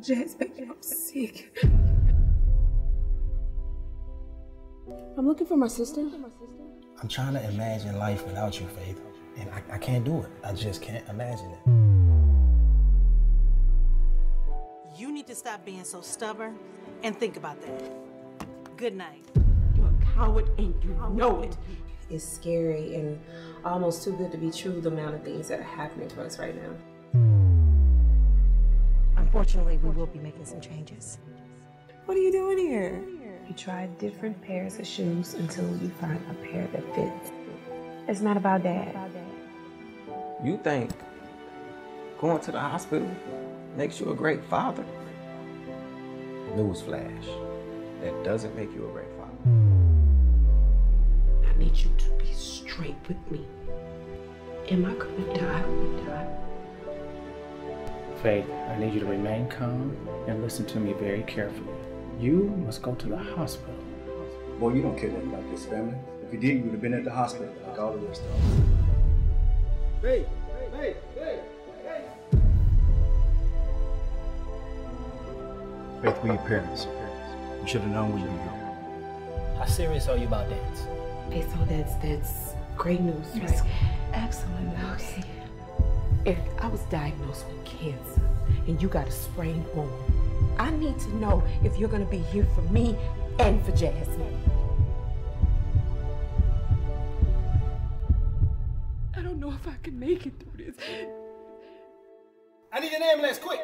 Jazz, baby, I'm sick. I'm looking for my sister. I'm trying to imagine life without you, Faith, and I, I can't do it. I just can't imagine it. You need to stop being so stubborn and think about that. Good night. You're a coward and you know it. It's scary and almost too good to be true the amount of things that are happening to us right now. Unfortunately, we will be making some changes. What are you doing here? You try different pairs of shoes until you find a pair that fits. It's not about that. You think going to the hospital makes you a great father? Newsflash, that doesn't make you a great father. I need you to be straight with me. Am I gonna die? Faith, I need you to remain calm and listen to me very carefully. You must go to the hospital. Boy, you don't care nothing about this family. If you did, you would have been at the hospital like all the rest of us. Hey, hey, hey, hey. Faith, we your parents. You should have known when you were young. How serious are you about dance? Okay, so that's that's great news, right? Excellent news. Okay. If I was diagnosed with cancer and you got a sprained bone, I need to know if you're gonna be here for me and for Jasmine. I don't know if I can make it through this. I need an ambulance, quick!